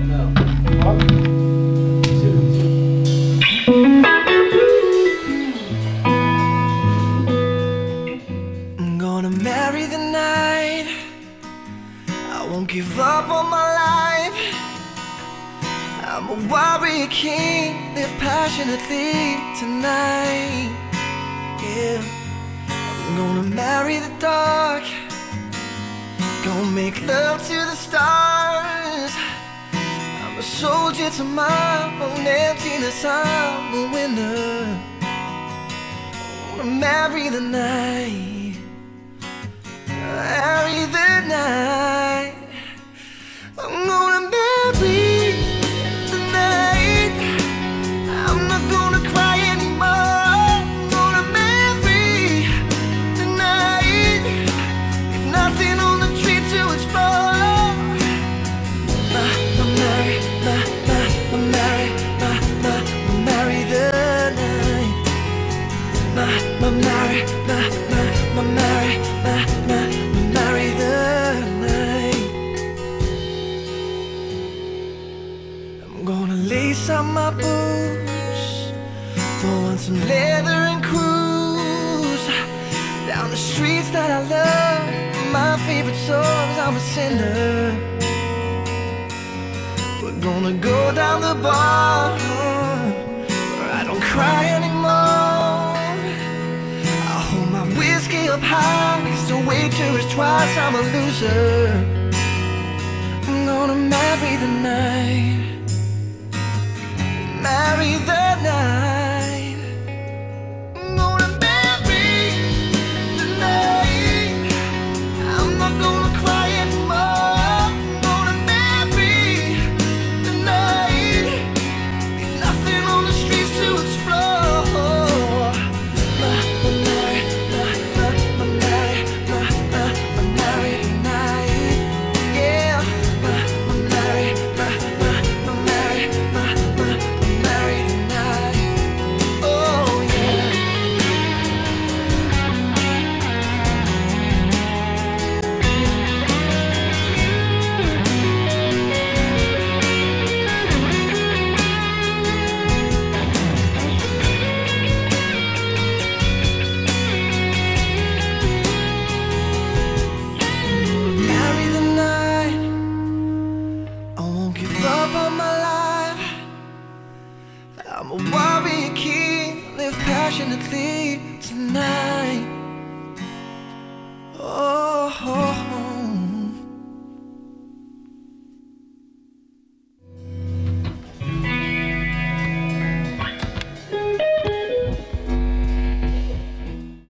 I'm gonna marry the night. I won't give up on my life. I'm a warrior king, live passionately tonight. Yeah, I'm gonna marry the dark. Gonna make love to the stars. Soldier to my own emptiness. I'm a winner. I wanna marry the night. Ma, ma, marry, ma, ma, ma, marry, ma, ma, ma, marry the night. I'm gonna lace up my boots, throw on some leather and cruise down the streets that I love. My favorite songs, I'm a sinner. We're gonna go down the bar where I don't cry anymore. Twice, I'm a loser. I'm gonna marry the night. Marry the passionately tonight.